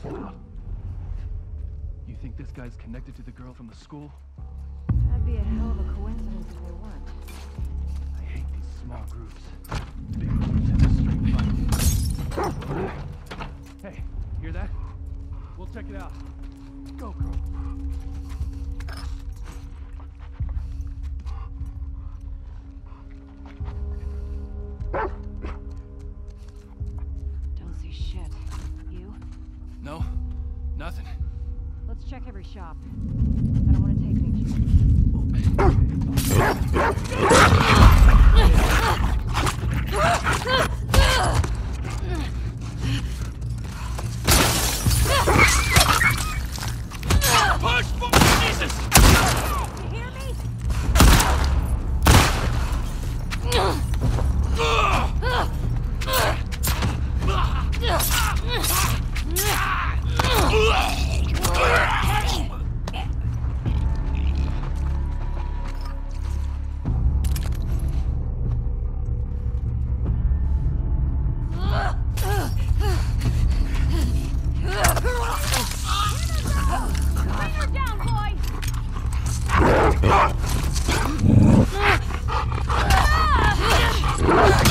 stop. You think this guy's connected to the girl from the school? That'd be a hell of a coincidence if they weren't. I hate these small groups. Big groups have a straight fight. Hey, hear that? We'll check it out. Go, girl. Check every shop. I don't want to take any chances. Ah!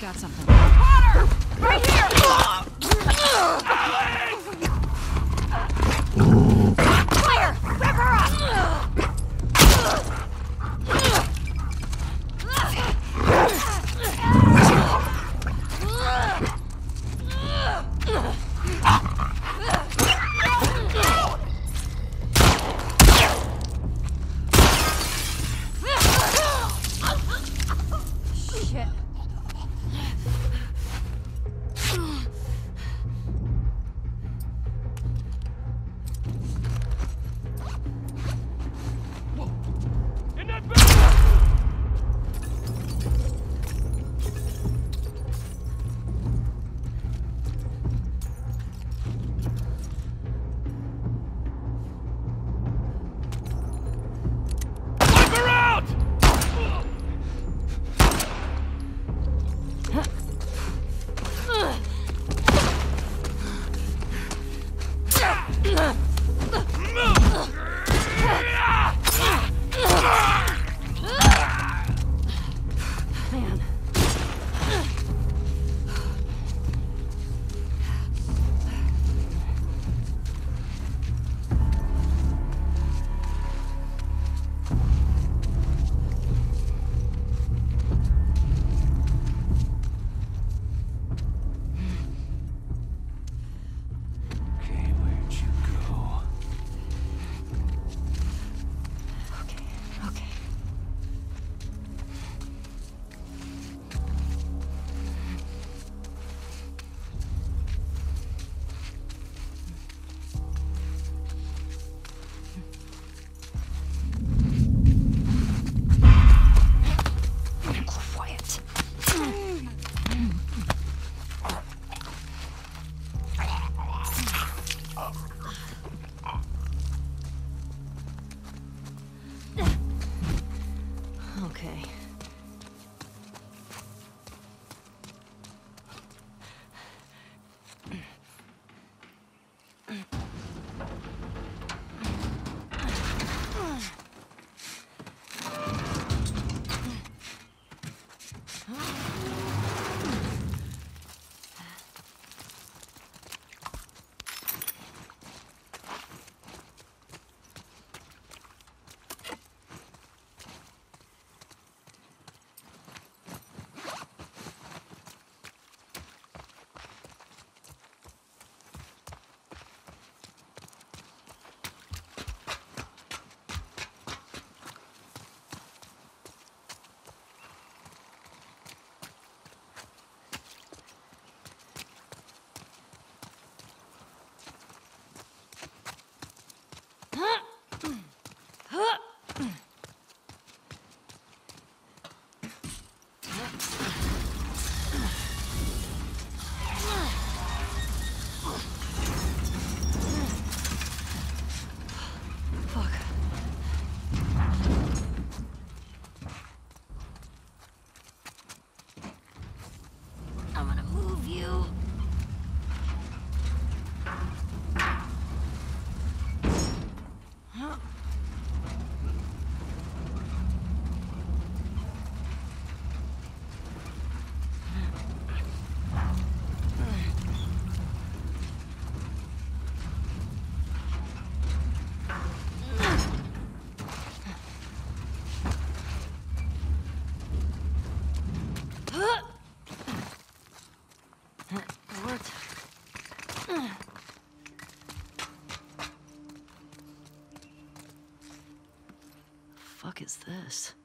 Got something. Is this?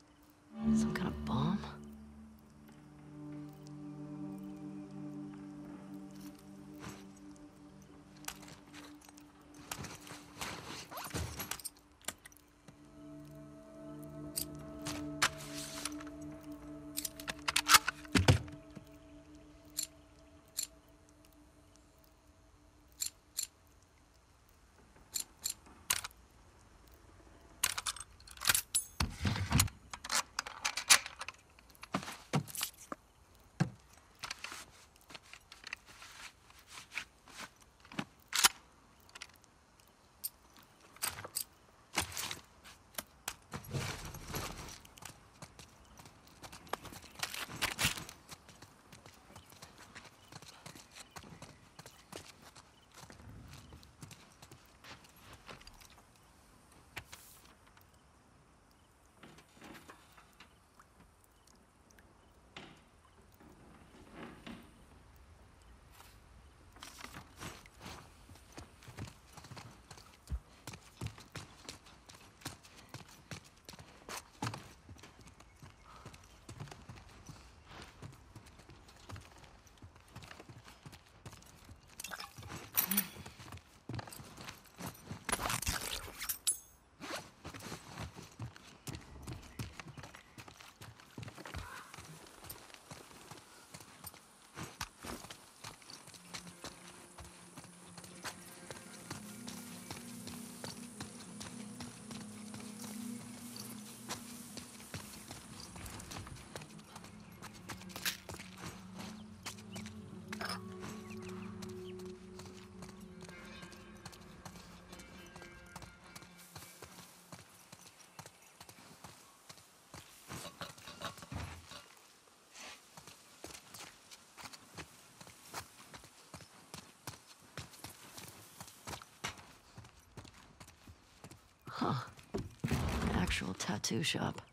Actual tattoo shop.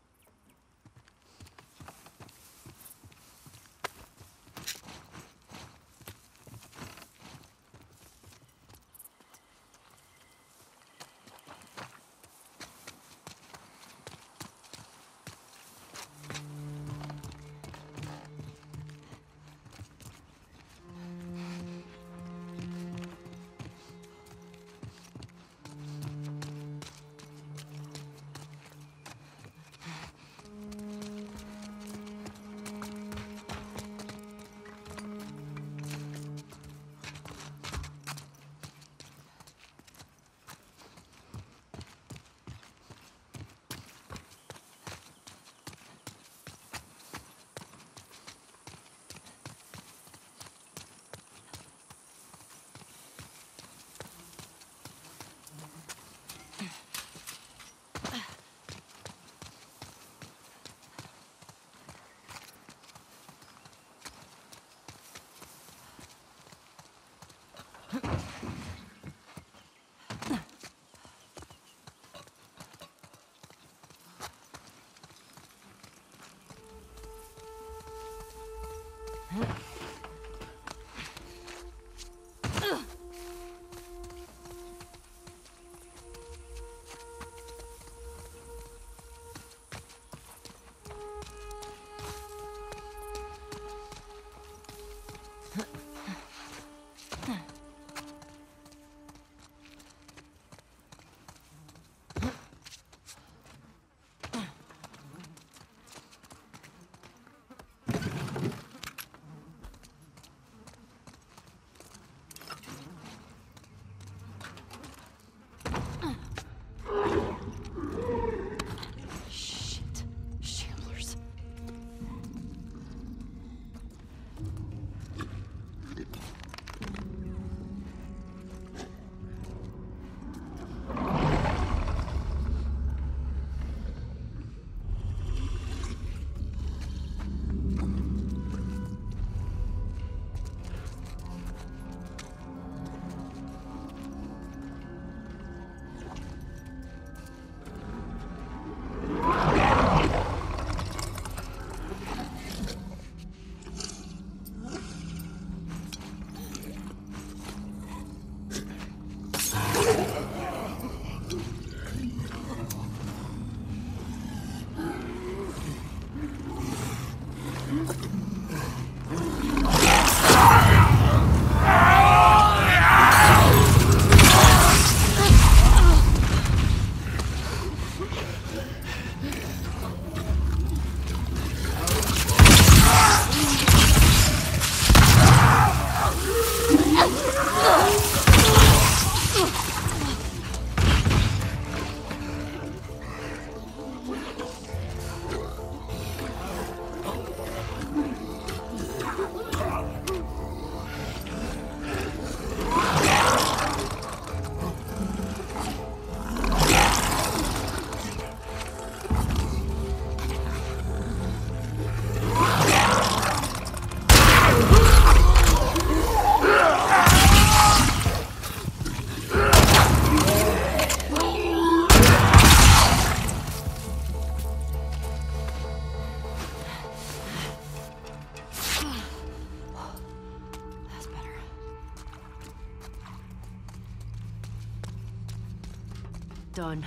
Done.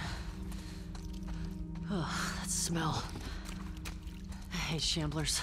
Ugh, that smell. I hate shamblers.